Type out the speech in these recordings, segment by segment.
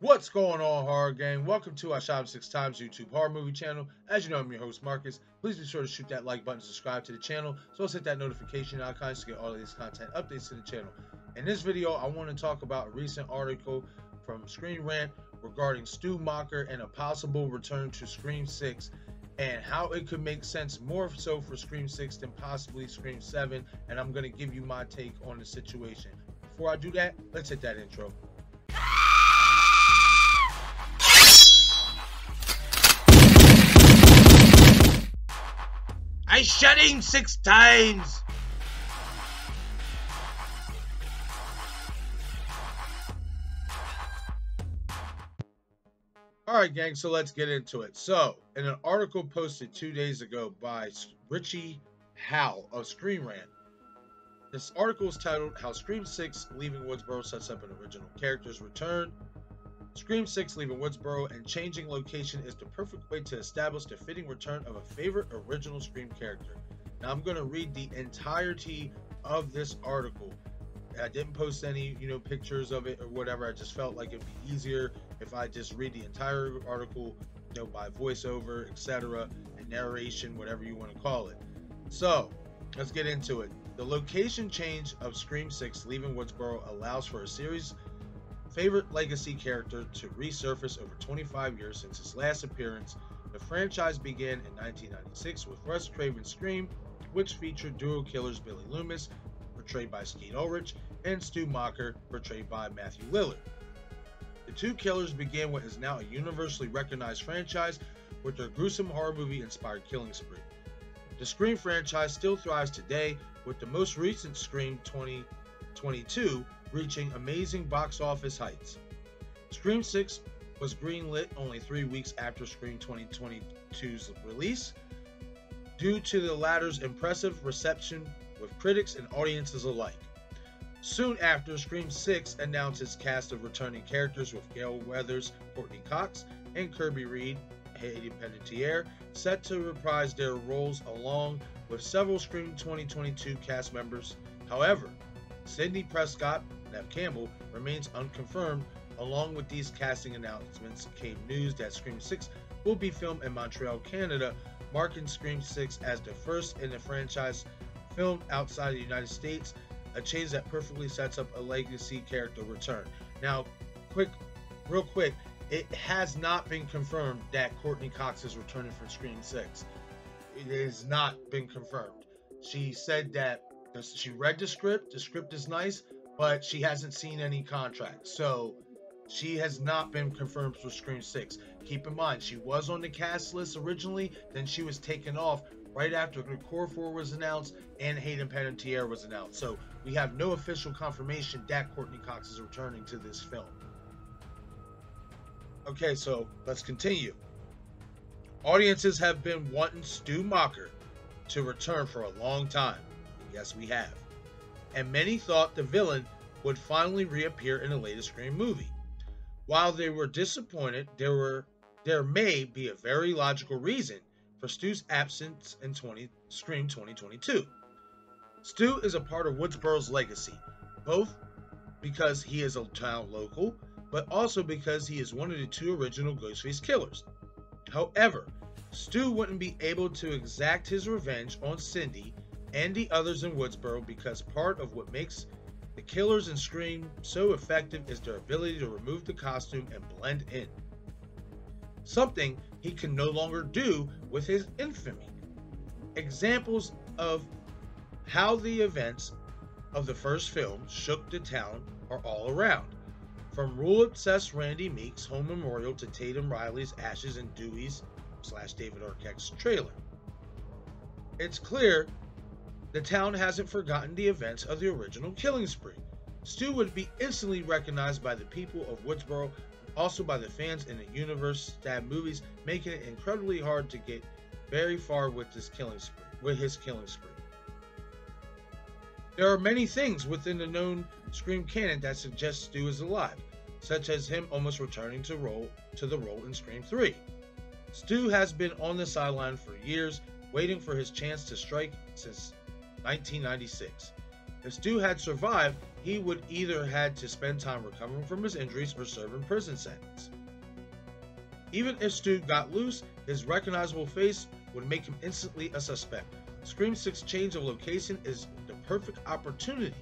What's going on, horror gang? Welcome to our Shop Six Times YouTube horror movie channel. As you know, I'm your host Marcus. Please be sure to shoot that like button, subscribe to the channel, so also hit that notification icon to get all of these content updates to the channel. In this video, I want to talk about a recent article from Screen Rant regarding Stu Macher and a possible return to Scream 6 and how it could make sense more so for Scream 6 than possibly Scream 7. And I'm going to give you my take on the situation. Before I do that, let's hit that intro. I Shot Him six times. All right, gang, so let's get into it. So, in an article posted two days ago by Richie Howe of Screen Rant, this article is titled How Scream 6 Leaving Woodsboro Sets Up an Original Character's Return. Scream 6 Leaving Woodsboro and changing location is the perfect way to establish the fitting return of a favorite original Scream character. Now, I'm going to read the entirety of this article. I didn't post any, you know, pictures of it or whatever. I just felt like it'd be easier if I just read the entire article, you know, by voiceover, etc., and narration, whatever you want to call it. So, let's get into it. The location change of Scream 6 leaving Woodsboro allows for a series favorite legacy character to resurface over 25 years since his last appearance. The franchise began in 1996 with Wes Craven's Scream, which featured duo killers Billy Loomis, portrayed by Skeet Ulrich, and Stu Macher, portrayed by Matthew Lillard. The two killers began what is now a universally recognized franchise with their gruesome horror movie inspired killing spree. The Scream franchise still thrives today, with the most recent Scream 2022 reaching amazing box office heights. Scream 6 was greenlit only three weeks after Scream 2022's release, due to the latter's impressive reception with critics and audiences alike. Soon after, Scream 6 announced its cast of returning characters with Gale Weathers, Courteney Cox, and Kirby Reed, Hayden Panettiere, set to reprise their roles along with several Scream 2022 cast members. However, Sidney Prescott, Neve Campbell, remains unconfirmed. Along with these casting announcements came news that Scream 6 will be filmed in Montreal, Canada, marking Scream 6 as the first in the franchise filmed outside of the United States, a change that perfectly sets up a legacy character return. Now, quick, real quick, it has not been confirmed that Courteney Cox is returning for Scream 6. It has not been confirmed. She said that she read the script, the script is nice, but she hasn't seen any contracts. So she has not been confirmed for Scream 6. Keep in mind, she was on the cast list originally, then she was taken off right after Core 4 was announced and Hayden Panettiere was announced. So we have no official confirmation that Courteney Cox is returning to this film. Okay, so let's continue. Audiences have been wanting Stu Macher to return for a long time. Yes, we have. And many thought the villain would finally reappear in the latest Scream movie. While they were disappointed, there were there may be a very logical reason for Stu's absence in 20, Scream 2022. Stu is a part of Woodsboro's legacy, both because he is a town local, but also because he is one of the two original Ghostface killers. However, Stu wouldn't be able to exact his revenge on Sidney and the others in Woodsboro because part of what makes the killers in Scream so effective is their ability to remove the costume and blend in something he can no longer do with his infamy. Examples of how the events of the first film shook the town are all around. From rule obsessed Randy Meeks' home memorial to Tatum Riley's ashes in Dewey's slash David Arquette's trailer. It's clear the town hasn't forgotten the events of the original killing spree. Stu would be instantly recognized by the people of Woodsboro also by the fans in the universe stab movies, making it incredibly hard to get very far with this killing spree, with his killing spree. There are many things within the known Scream canon that suggest Stu is alive, such as him almost returning to role to the role in Scream 3. Stu has been on the sideline for years, waiting for his chance to strike since 1996. If Stu had survived, he would either had to spend time recovering from his injuries or serve in prison sentence. Even if Stu got loose, his recognizable face would make him instantly a suspect. Scream 6 change of location is the perfect opportunity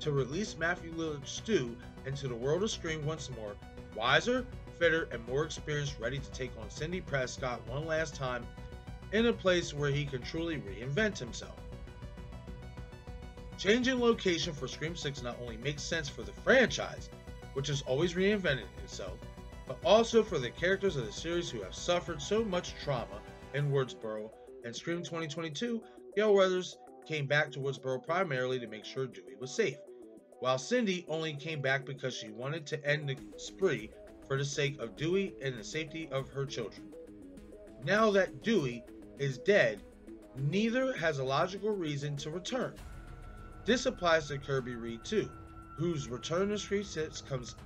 to release Matthew Lillard Stu into the world of Scream once more, wiser, fitter, and more experienced, ready to take on Sidney Prescott one last time in a place where he can truly reinvent himself. Changing location for Scream 6 not only makes sense for the franchise, which has always reinvented itself, but also for the characters of the series who have suffered so much trauma in Woodsboro. And Scream 2022, Gale Weathers came back to Woodsboro primarily to make sure Dewey was safe, while Sidney only came back because she wanted to end the spree for the sake of Dewey and the safety of her children. Now that Dewey is dead, neither has a logical reason to return. This applies to Kirby Reed too, whose return to Scream 6 comes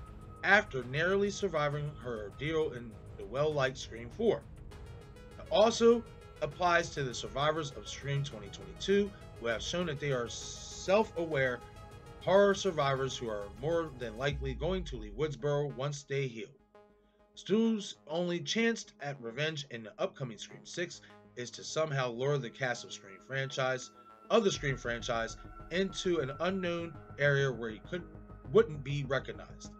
after narrowly surviving her ordeal in the well-liked Scream 4. It also applies to the survivors of Scream 2022 who have shown that they are self-aware horror survivors who are more than likely going to leave Woodsboro once they heal. Stu's only chance at revenge in the upcoming Scream 6 is to somehow lure the cast of Scream franchise of the Scream franchise into an unknown area where he couldn't wouldn't be recognized.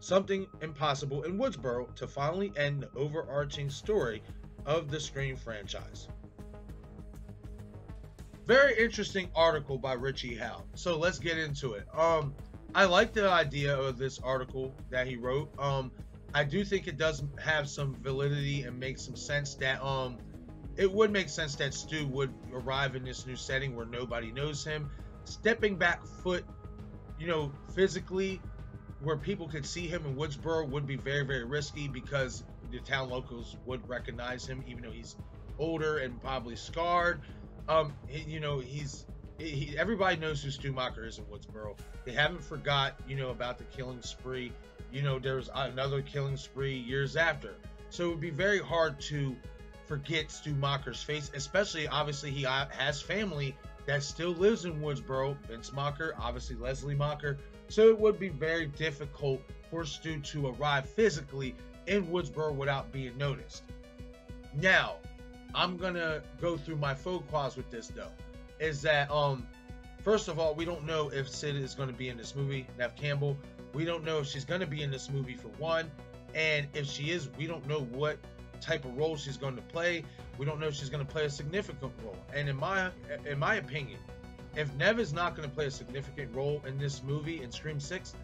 Something impossible in Woodsboro to finally end the overarching story of the Scream franchise. Very interesting article by Richie Howe. So let's get into it. Um, I like the idea of this article that he wrote. Um, I do think it does have some validity and makes some sense that um it would make sense that Stu would arrive in this new setting where nobody knows him. Stepping back foot, you know, physically, where people could see him in Woodsboro would be very, very risky because the town locals would recognize him, even though he's older and probably scarred. Um, you know, he's he, everybody knows who Stu Macher is in Woodsboro. They haven't forgot, you know, about the killing spree. You know, there was another killing spree years after. So it would be very hard to forget Stu Macher's face, especially obviously he has family that still lives in Woodsboro. Vince Macher, obviously Leslie Macher. So it would be very difficult for Stu to arrive physically in Woodsboro without being noticed. Now, I'm gonna go through my faux pas with this though. Is that um first of all, we don't know if Sid is gonna be in this movie, Neve Campbell. We don't know if she's gonna be in this movie for one. And if she is, we don't know what type of role she's going to play. We don't know if she's going to play a significant role. And in my in my opinion, if Neve is not going to play a significant role in this movie in Scream 6,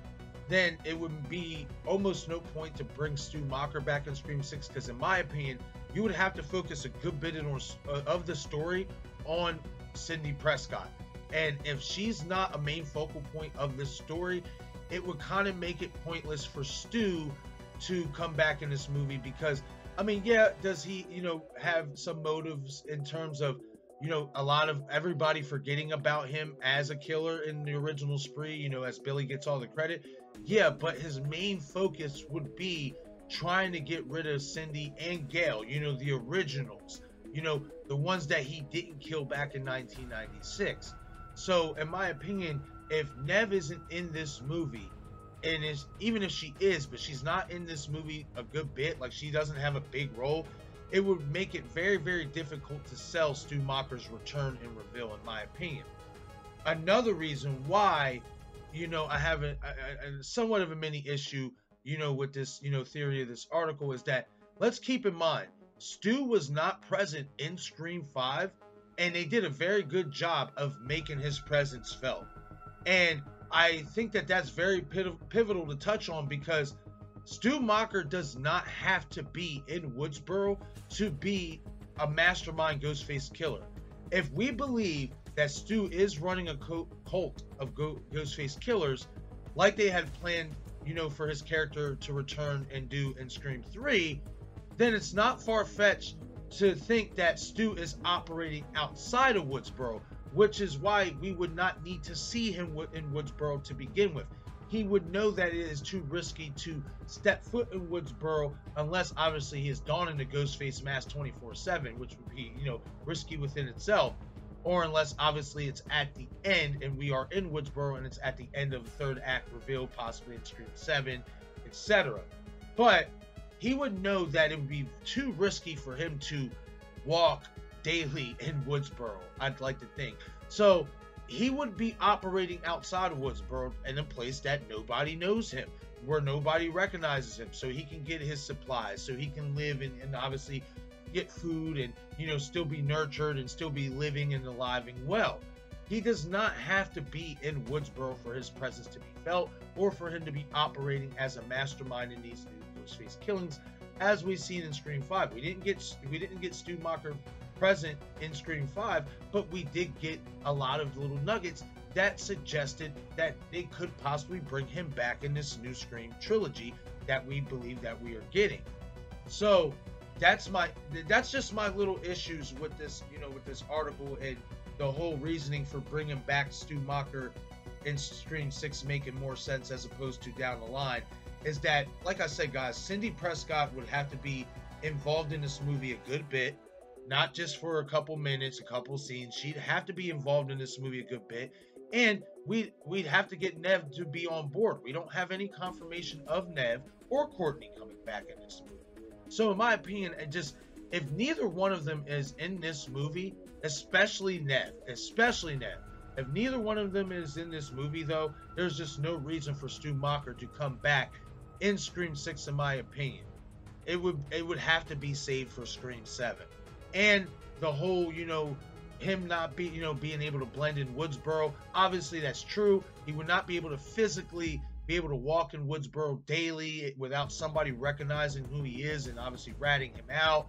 then it would be almost no point to bring Stu Macher back in Scream 6 because in my opinion, you would have to focus a good bit uh, of the story on Sidney Prescott. And if she's not a main focal point of this story, it would kind of make it pointless for Stu to come back in this movie because I mean, yeah, does he, you know, have some motives in terms of, you know, a lot of everybody forgetting about him as a killer in the original spree, you know, as Billy gets all the credit? Yeah, but his main focus would be trying to get rid of Sidney and Gale, you know, the originals, you know, the ones that he didn't kill back in 1996. So, in my opinion, if Neve isn't in this movie, and is even if she is, but she's not in this movie a good bit, like she doesn't have a big role, it would make it very, very difficult to sell Stu Macher's return and reveal, in my opinion. Another reason why, you know, I have a, a, a somewhat of a mini issue, you know, with this, you know, theory of this article is that let's keep in mind, Stu was not present in Scream 5, and they did a very good job of making his presence felt. And I think that that's very pivotal to touch on because Stu Macher does not have to be in Woodsboro to be a mastermind Ghostface killer. If we believe that Stu is running a cult of Ghostface killers, like they had planned, you know, for his character to return and do in Scream 3, then it's not far fetched to think that Stu is operating outside of Woodsboro which is why we would not need to see him in Woodsboro to begin with. He would know that it is too risky to step foot in Woodsboro unless obviously he is donning the Ghostface mask 24/7, which would be, you know, risky within itself. or unless obviously it's at the end and we are in Woodsboro and it's at the end of the third act reveal, possibly in Scream 7, etc. But he would know that it would be too risky for him to walk daily in Woodsboro, I'd like to think. So he would be operating outside of Woodsboro in a place that nobody knows him, where nobody recognizes him, so he can get his supplies, so he can live and, and obviously get food and you know still be nurtured and still be living and alive and well. He does not have to be in Woodsboro for his presence to be felt or for him to be operating as a mastermind in these new Ghostface killings, as we've seen in Scream 5. We didn't get we didn't get Stu Macher present in Scream 5, but we did get a lot of little nuggets that suggested that they could possibly bring him back in this new Scream trilogy that we believe that we are getting. So that's my that's just my little issues with this, you know, with this article and the whole reasoning for bringing back Stu Macher in Scream 6 making more sense as opposed to down the line is that, like I said, guys, Sidney Prescott would have to be involved in this movie a good bit not just for a couple minutes, a couple scenes. She'd have to be involved in this movie a good bit, and we we'd have to get Neve to be on board. We don't have any confirmation of Neve or Courteney coming back in this movie. So, in my opinion, it just if neither one of them is in this movie, especially Neve, especially Neve, if neither one of them is in this movie, though, there's just no reason for Stu Macher to come back in Scream Six, in my opinion. It would it would have to be saved for Scream Seven and the whole, you know, him not be, you know, being able to blend in Woodsboro. Obviously, that's true. He would not be able to physically be able to walk in Woodsboro daily without somebody recognizing who he is and obviously ratting him out,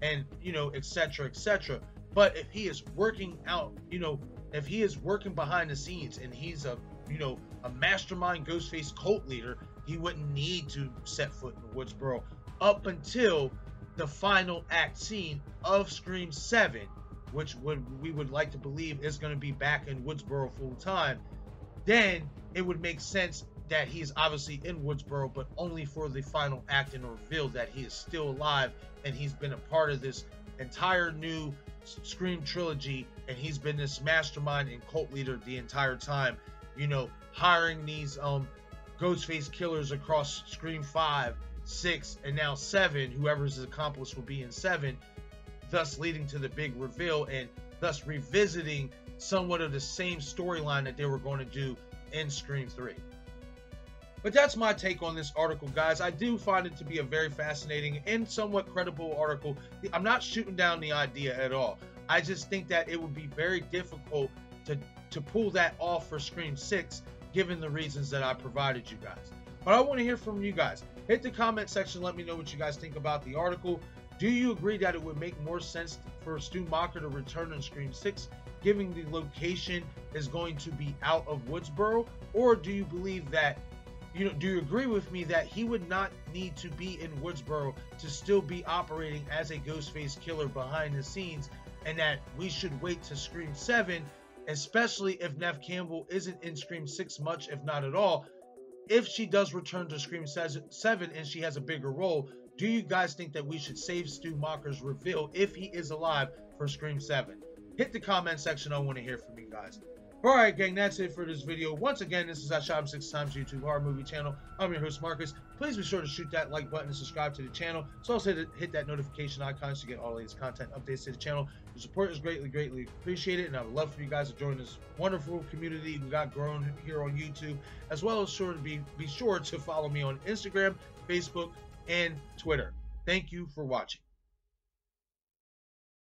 and you know, etc., etc. But if he is working out, you know, if he is working behind the scenes and he's a, you know, a mastermind Ghostface cult leader, he wouldn't need to set foot in Woodsboro up until the final act scene of Scream 7, which would we would like to believe is going to be back in Woodsboro full time, then it would make sense that he's obviously in Woodsboro, but only for the final act and reveal that he is still alive and he's been a part of this entire new Scream trilogy and he's been this mastermind and cult leader the entire time, you know, hiring these um Ghostface killers across Scream 5 six, and now seven. Whoever's accomplice will be in seven, thus leading to the big reveal and thus revisiting somewhat of the same storyline that they were going to do in Scream 3. But that's my take on this article, guys. I do find it to be a very fascinating and somewhat credible article. I'm not shooting down the idea at all. I just think that it would be very difficult to to pull that off for Scream 6 given the reasons that I provided you guys. But I want to hear from you guys. Hit the comment section. Let me know what you guys think about the article. Do you agree that it would make more sense for Stu Macher to return on Scream 6, given the location is going to be out of Woodsboro? Or do you believe that, you know, do you agree with me that he would not need to be in Woodsboro to still be operating as a Ghostface killer behind the scenes, and that we should wait to Scream 7, especially if Neve Campbell isn't in Scream 6 much, if not at all, if she does return to Scream 7 and she has a bigger role, do you guys think that we should save Stu Macher's reveal if he is alive for Scream 7? Hit the comment section. I want to hear from you guys. All right, gang, that's it for this video. Once again, this is I Shot Six Times YouTube Horror Movie Channel. I'm your host, Marcus. Please be sure to shoot that like button and subscribe to the channel. So also hit, hit that notification icon to get all latest content updates to the channel. Your support is greatly, greatly appreciated, and I would love for you guys to join this wonderful community we got growing here on YouTube, as well as sure to be be sure to follow me on Instagram, Facebook, and Twitter. Thank you for watching.